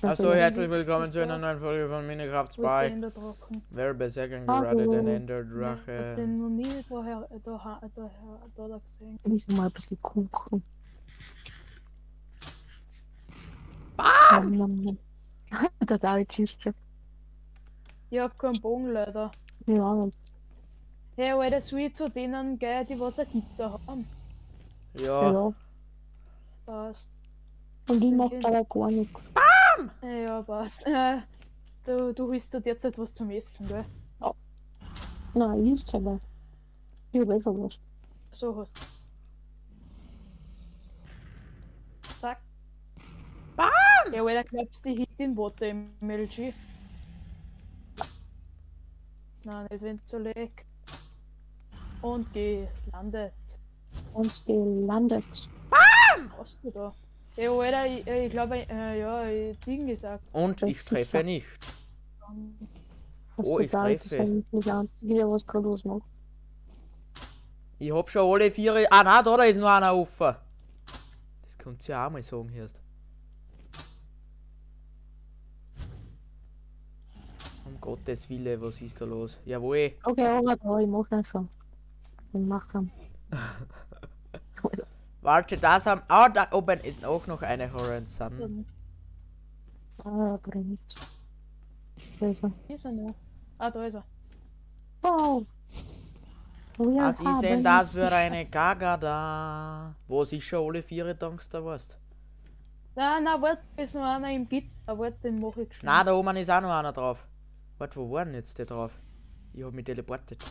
Achso, herzlich willkommen zu einer neuen Folge von Minecraft Wo ist der 2. Enderdrachen? Wer besägen gerade den Ich hab Enderdrache? den noch nie daher, daher, daher, da, da gesehen. Lies mal ein bisschen Kuchen. Bam! Der David schießt schon. Ich hab keinen Bogen leider. Ja, Hey, Alter, soll ich zu denen gehen, die was ein Gitter haben? Ja, ja. Passt. Und ich mach aber gar nichts. Ja, passt. Äh, du, du holst dir derzeit was zum Essen, gell? Nein, ich ist aber. Ich hab einfach was. So hast du. Zack. Bam! Ja, Alter, glaubst du, ich hit den Water im MLG? Nein, nicht wenn es so liegt. Und gelandet. Und gelandet. hast du da? Ja, Alter, ich, ich glaube, äh, ja, ich Ding gesagt. und Das ich treffe sicher. nicht. Das Oh, ist ich treffe. Der was gerade was macht. Ich hab schon alle vier. Ah, nein, da, da ist nur einer offen. Das kannst du ja auch mal sagen, erst. Um Gottes Wille, was ist da los? Jawohl. Okay, aber da, ich mach das schon. Ich mach ihn. Warte, das haben. Ah, da oben ist auch noch eine Horror Sun. Ah, bringt. Da ist er. Wie ist er noch? Ah, da ist er. Wow. Was ist denn das für eine Gaga da? Wo ist schon alle vier Tanks da warst? Nein, nein, warte, da ist noch einer im Gitter. Warte, den mach ich schon. Na, da oben ist auch noch einer drauf. Warte, wo war denn jetzt der drauf? Ich hab mich teleportet.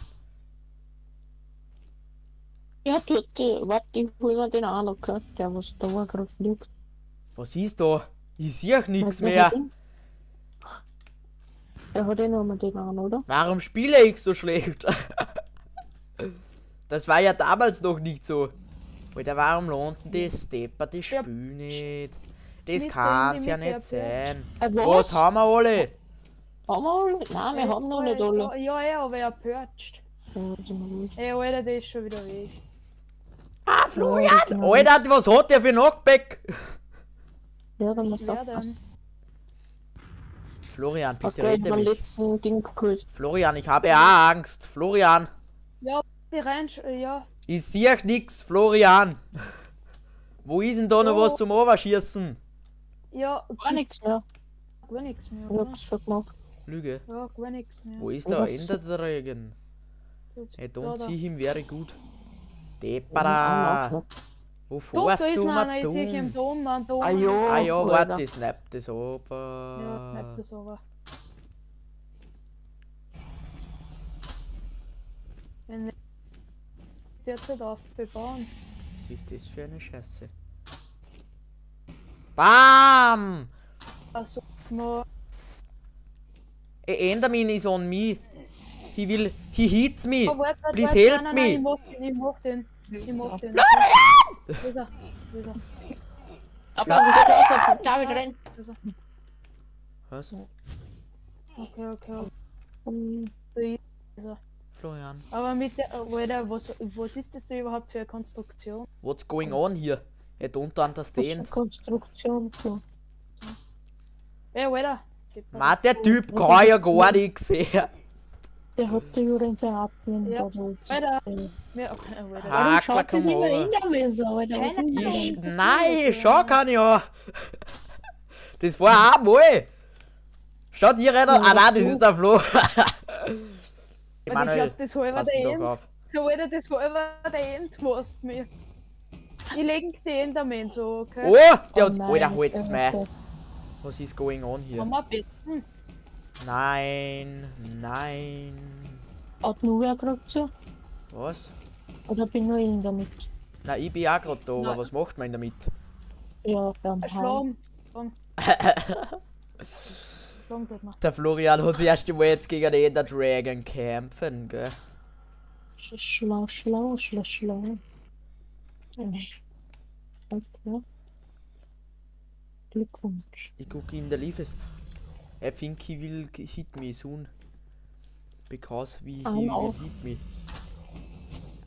Ja, du, die, warte, ich hol mir den auch noch gehört, der was da war, gerade fliegt. Was ist da? Ich sehe nichts Was, der mehr. Er hat eh noch mal den an, oder? Warum spiele ich so schlecht? das war ja damals noch nicht so. Alter, warum lohnt denn das Stepper das Ja. Spiel nicht? Das kann's ja nicht sein. Äh, Was haben wir alle? Haben wir alle? Nein, wir ist haben noch nicht alle. Ja, ja, aber er. Ja, gut. Ey, Alter, der ist schon wieder weg. Florian! genau. Alter, was hat der für Knockback? Ja, dann musst du aufpassen. Florian, bitte Okay, rette mich. letzten Ding geholt. Florian, ich habe auch Angst. Florian, Ja, die rein, ja. ich sehe nix, Florian. Wo ist denn da noch Oh. was zum Overschießen? Ja, Gar nichts mehr. gar nichts mehr, Ich hab's schon gemacht. Lüge. Ja, gar nichts mehr. Wo ist der Enderdragon? Jetzt- I da, don't see him very good. Deppara. Wo fährst ist du, einer, ich sehe da unten, an da Ah, ja. Ah ja, warte, snap das Ja, aber. nicht das aber. Wenn wir derzeit aufbebauen. Was ist das für eine Scheiße? BAM! Also, no, A Enderman is on me. He will. He hits me. Oh, warte, warte, Please warte, help nein, me. Nein, ich mach den, ich mach den. Ich mach den. Wo ist er? Wo ist er? Aufpassen, bitte aus, David renn. Wo ist er? Was? Okay, okay, okay. Um, Da ist er. Florian. Aber mit der, oh, Alter, was, was ist das denn überhaupt für eine Konstruktion? What's going on here? I don't understand. Konstruktion. so. Ey, Alter. gib mir Ma, der Typ kann ja gar nichts sehen. Der hat die übrigens ein Abnehmen. Ja. da so. Alter. Äh. Warum Ah, schaut komm sie immer over. in der Messe, Alter? Was Ich, nein, ist schau kann ich ja. Das war auch mal. Schau dir rein. Ah nein, das ist der Flo. ich Manuel, glaube, das halbe pass der doch End. Alter, das halbe der End machst mir. Ich leg den Enderman so, okay? Oh, der hat. nein, Alter, halt's mal. Was ist going on Kann hier? man bitten. Nein, nein. Hat nur wer gerade so? Was? Oder bin nur ich damit? Na, ich bin auch gerade da, aber was macht man damit? Ja, geht noch. Der Florian hat das erste Mal jetzt gegen den Ender Dragon kämpfen, gell? Schlau, schlau, schlau, schlau. Okay. Glückwunsch. Ich gucke in der Liefes. I think he will hit me soon. Because we, he I'm will hit me.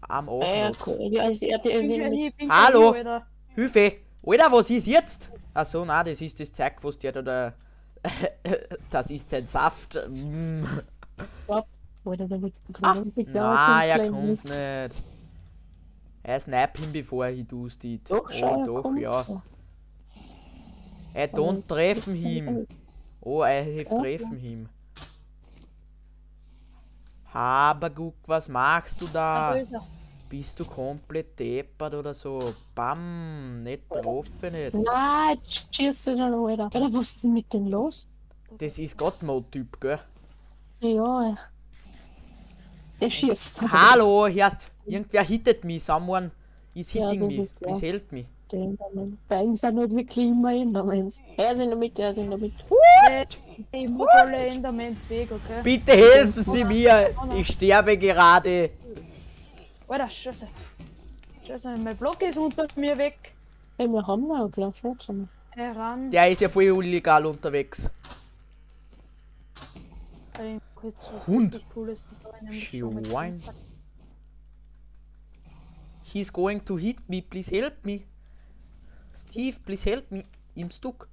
Äh. Ja, also er mit ich bin Hallo? Alter. Hilfe! Alter, was ist jetzt? Achso, nein, das ist das Zeug, was der da, da Das ist ein Saft. Mm. Wird Ah. Nein, er kommt nicht. Er snap ihn bevor er tust it. Doch, oh, er doch, ja. I don't treffen him. Oh, I have Ja. treffen him. Habaguk, was machst du da da? ist. Bist du komplett deppert oder so? Bam, nicht getroffen nicht. Nein, schießt du noch, Alter. Alter, was ist denn mit dem los? Das ist God-Mode-Typ, gell? Ja, ja. Der schießt. Hallo, hörst, irgendwer hittet mich, someone is Ja, hitting das me, please help me. Der Enderman. Bei sind nicht wirklich immer Endermans. Er ist in der Mitte, er ist in der Mitte. Hey, Ich muss alle Endermans weg, okay? Bitte helfen Sie mir, ich sterbe gerade. Alter, Scheiße. Scheiße, mein Block ist unter mir weg. Hey, wir haben noch gleich schon. Heran. Der ist ja voll illegal unterwegs. Kurz Hund. Cooles, Schwein. He's going to hit me, please help me. Steve, please help me. Im Stuck.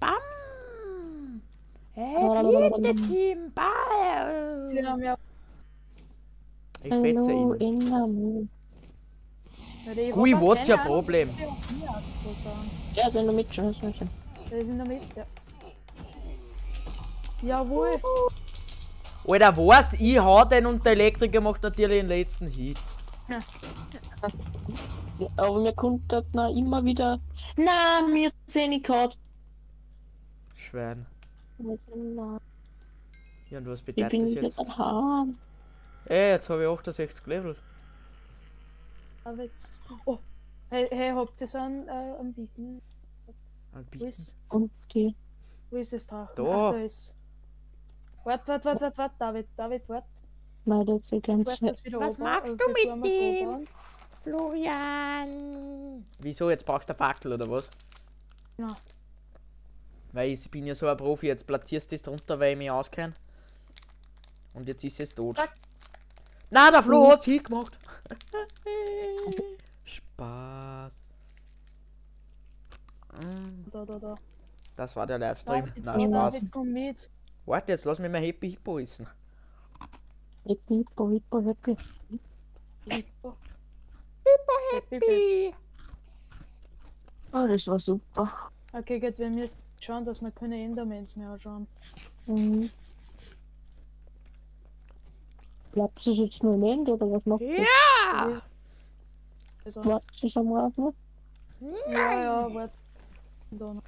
Bam! Er hittet ihn, bam! Sie haben ja. Ich fetze ihn. Gui, what's your problem? Er ist in der Mitte, schon, schon, schon. Der ist in der Mitte. Jawohl. Alter, weißt, ich hau den und der Elektriker macht natürlich den letzten Hit. Ja, aber mir kommt dort noch immer wieder. Nein, mir sehen ich gerade. Schwein. Ja, und was Ich bedeutet bin das jetzt jetzt? Ey, jetzt habe ich 68 Level. Oh. Hey, hey, habt ihr so einen äh, am Bieten? Ein Wo bisschen. ist, Und die. wo ist das Drachen? Da. Ah, da ist. Wart, wart, wart, wart, wart, David, David, wart. Meldet sich ganz Was magst äh, du mit dem? Florian! Wieso, jetzt brauchst du eine Fackel oder was? Ja. Weil ich bin ja so ein Profi, jetzt platzierst du das drunter, weil ich mich auskenne. Und jetzt ist es tot. Zack. Na, der Flo hat's hingemacht. Spaß. Mm, Da, da, da. Das war der Livestream. Na, Spaß. Warte, jetzt lass mich mal Happy Hippo essen. Hippo, hippo, hippo, hippo. Hippo. Happy. Oh, das war super. Okay, gut, wir müssen schauen, dass wir keine Endermans mehr anschauen. Mhm. Bleibt sie jetzt nur im End oder was macht sie? Ja! Also, Wartet sie schon mal auf mich? ja, ja, warte. Da noch.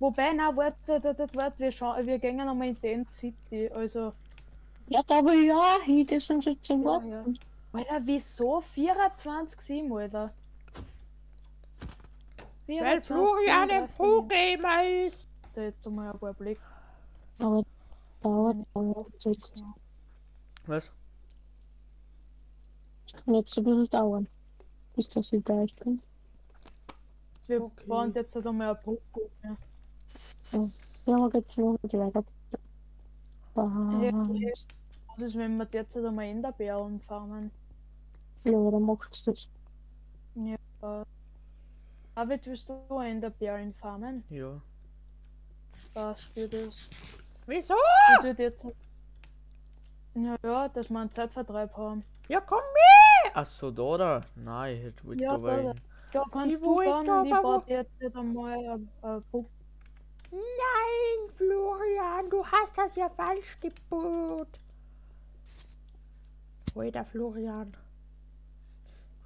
Wobei, na, warte, warte, warte, warte, wir schauen, wir gehen nochmal in den City, also. Ja, auch hin, das sind schon zum Ja, Warten. Alter, wieso 24 7, Alter? Weil 24, Florian ein 37. Pro-Gamer ist. Da jetzt einmal ein paar Blick. Aber dauert, dauert jetzt. Was? Das kann jetzt ein bisschen dauern, bis das ich bei euch bin. Wir Okay. bauen jetzt halt einmal ein Brucko. Ja. Ja, aber geht's noch nicht weiter. Ja, Ah. Was ist, wenn wir derzeit einmal Enderbeeren farmen? ja, dann machst du das. Äh, David, willst du Enderbeeren farmen? Ja. Was für das? Wieso? Ich tue jetzt. Ja, ja, dass wir einen Zeitvertreib haben. Ja, komm mit! Achso, da oder? Nein, ich hätte Ja, da. Ja, kannst Ich du und ich baue jetzt einmal ein, ein. Nein, Florian, du hast das ja falsch gebaut. Alter, Florian.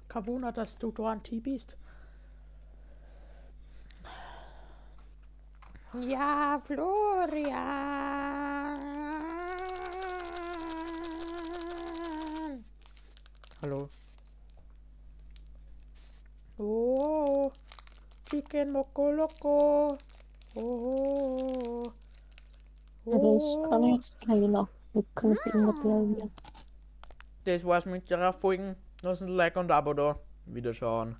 Kein Wunder, dass du da ein T bist. Ja, Florian. Hallo. Oh, Chicken Moco Loco. Oh. Ja, das kann ich jetzt keiner. Wir können Ah. immer bleiben. Das war's mit der Folge. Lass ein Like und Abo da. Wieder schauen.